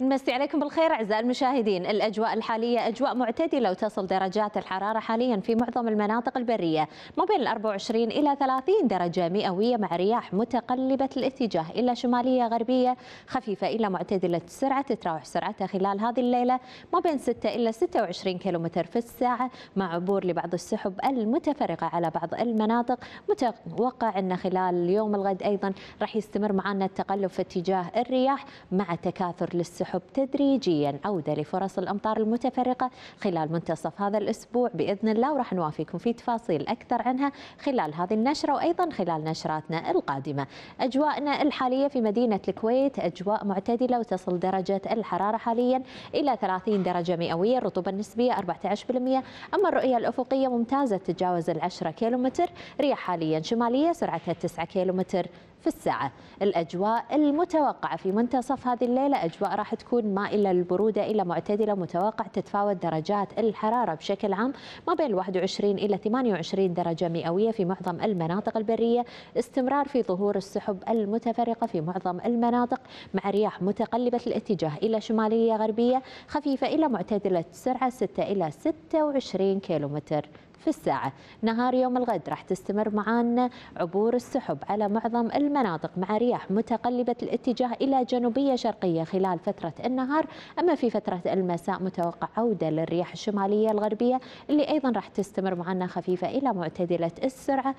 نمسي عليكم بالخير أعزائي المشاهدين، الأجواء الحالية أجواء معتدلة وتصل درجات الحرارة حاليا في معظم المناطق البرية. ما بين ال 24 إلى 30 درجة مئوية مع رياح متقلبة الاتجاه. إلى شمالية غربية خفيفة إلى معتدلة السرعه تتراوح سرعتها خلال هذه الليلة. ما بين 6 إلى 26 كيلومتر في الساعة مع عبور لبعض السحب المتفرقة على بعض المناطق، متوقع أن خلال اليوم الغد أيضا راح يستمر معنا التقلب في اتجاه الرياح مع تكاثر للسحب. السحب تدريجيا عودة لفرص الأمطار المتفرقة خلال منتصف هذا الأسبوع بإذن الله وراح نوافيكم في تفاصيل أكثر عنها خلال هذه النشرة وأيضا خلال نشراتنا القادمة. أجواءنا الحالية في مدينة الكويت أجواء معتدلة وتصل درجة الحرارة حاليا إلى 30 درجة مئوية الرطوبة النسبية 14% أما الرؤية الأفقية ممتازة تتجاوز العشرة كيلومتر. رياح حاليا شمالية سرعتها 9 كيلومتر. في الساعة. الأجواء المتوقعة في منتصف هذه الليلة أجواء راح تكون مائلة للبرودة إلى معتدلة متوقع تتفاوت درجات الحرارة بشكل عام ما بين 21 إلى 28 درجة مئوية في معظم المناطق البرية. استمرار في ظهور السحب المتفرقة في معظم المناطق مع رياح متقلبة الاتجاه إلى شمالية غربية خفيفة إلى معتدلة السرعة 6 إلى 26 كيلومتر. في الساعة. نهار يوم الغد راح تستمر معانا عبور السحب على معظم المناطق مع رياح متقلبة الاتجاه إلى جنوبية شرقية خلال فترة النهار. أما في فترة المساء متوقع عودة للرياح الشمالية الغربية اللي أيضا راح تستمر معنا خفيفة إلى معتدلة السرعة.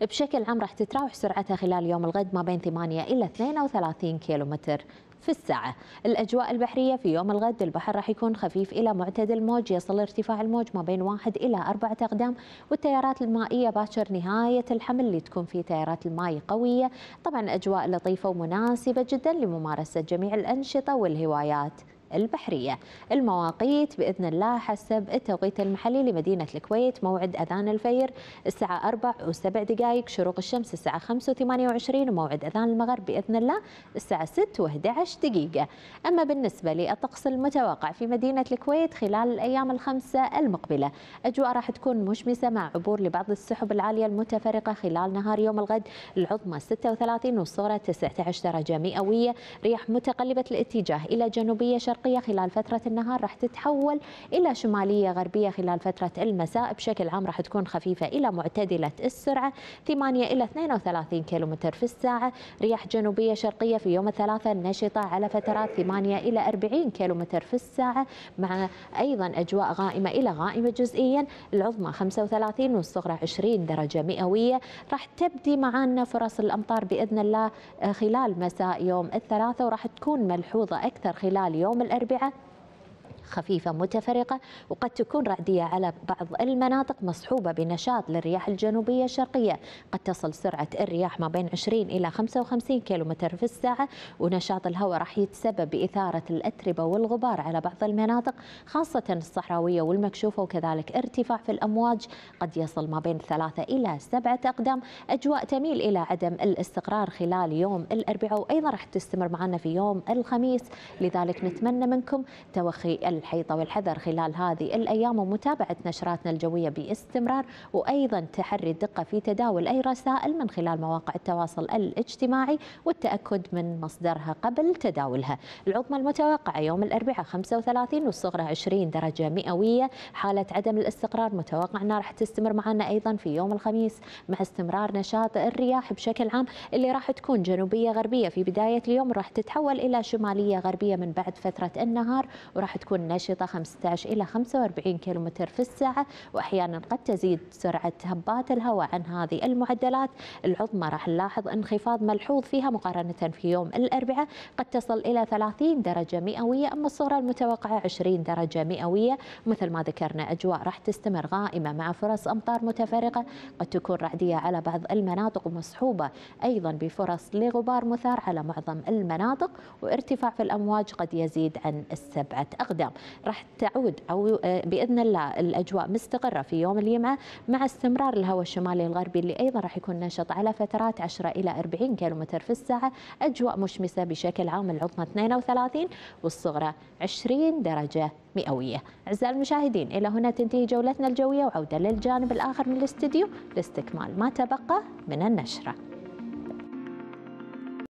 بشكل عام راح تتراوح سرعتها خلال يوم الغد ما بين 8 إلى 32 كيلومتر. في الساعة. الأجواء البحرية في يوم الغد البحر راح يكون خفيف إلى معتدل. موج يصل ارتفاع الموج ما بين واحد إلى أربعة أقدام. والتيارات المائية باكر نهاية الحمل اللي تكون في تيارات الماء قوية. طبعا أجواء لطيفة ومناسبة جدا لممارسة جميع الأنشطة والهوايات. البحرية. المواقيت بإذن الله حسب التوقيت المحلي لمدينة الكويت موعد أذان الفجر الساعة 4 و7 دقائق شروق الشمس الساعة 5 و28 وموعد أذان المغرب بإذن الله الساعة 6 و11 دقيقة. أما بالنسبة للطقس المتوقع في مدينة الكويت خلال الأيام الخمسة المقبلة أجواء راح تكون مشمسة مع عبور لبعض السحب العالية المتفرقة خلال نهار يوم الغد. العظمى 36 والصغرى 19 درجة مئوية. رياح متقلبة الاتجاه إلى جنوبية شرق شرقية خلال فترة النهار راح تتحول إلى شمالية غربية خلال فترة المساء. بشكل عام راح تكون خفيفة إلى معتدلة السرعة 8 إلى 32 كيلومتر في الساعة. رياح جنوبية شرقية في يوم الثلاثاء نشطة على فترات 8 إلى 40 كيلومتر في الساعة مع أيضا أجواء غائمة إلى غائمة جزئيا. العظمى 35 والصغرى 20 درجة مئوية. راح تبدي معنا فرص الأمطار بإذن الله خلال مساء يوم الثلاثاء وراح تكون ملحوظة أكثر خلال يوم الأربعاء الأربعاء. خفيفة متفرقة وقد تكون رعدية على بعض المناطق مصحوبة بنشاط للرياح الجنوبية الشرقية. قد تصل سرعة الرياح ما بين 20 إلى 55 كيلومتر في الساعة ونشاط الهواء راح يتسبب بإثارة الأتربة والغبار على بعض المناطق خاصة الصحراوية والمكشوفة وكذلك ارتفاع في الأمواج. قد يصل ما بين ثلاثة إلى سبعة أقدام. أجواء تميل إلى عدم الاستقرار خلال يوم الأربعاء وأيضا راح تستمر معنا في يوم الخميس. لذلك نتمنى منكم توخي الحيطة والحذر خلال هذه الأيام ومتابعة نشراتنا الجوية باستمرار وأيضا تحري الدقة في تداول أي رسائل من خلال مواقع التواصل الاجتماعي والتأكد من مصدرها قبل تداولها. العظمى المتوقعة يوم الأربعاء 35 والصغرى 20 درجة مئوية. حالة عدم الاستقرار متوقع أنها راح تستمر معنا أيضا في يوم الخميس مع استمرار نشاط الرياح بشكل عام اللي راح تكون جنوبية غربية. في بداية اليوم راح تتحول إلى شمالية غربية من بعد فترة النهار وراح تكون نشطة 15 إلى 45 كيلومتر في الساعة وأحيانا قد تزيد سرعة هبات الهواء عن هذه المعدلات. العظمى راح نلاحظ انخفاض ملحوظ فيها مقارنة في يوم الأربعاء. قد تصل إلى 30 درجة مئوية أما الصغرى المتوقعة 20 درجة مئوية. مثل ما ذكرنا أجواء راح تستمر غائمة مع فرص أمطار متفرقة. قد تكون رعدية على بعض المناطق ومصحوبة أيضا بفرص لغبار مثار على معظم المناطق. وارتفاع في الأمواج قد يزيد عن السبعة أقدام راح تعود أو بإذن الله الأجواء مستقرة في يوم الجمعة مع استمرار الهواء الشمالي الغربي اللي أيضا راح يكون نشط على فترات 10 إلى 40 كيلومتر في الساعة. أجواء مشمسة بشكل عام العظمى 32 والصغرى 20 درجة مئوية. أعزائي المشاهدين إلى هنا تنتهي جولتنا الجوية وعودة للجانب الآخر من الاستديو. لاستكمال ما تبقى من النشرة.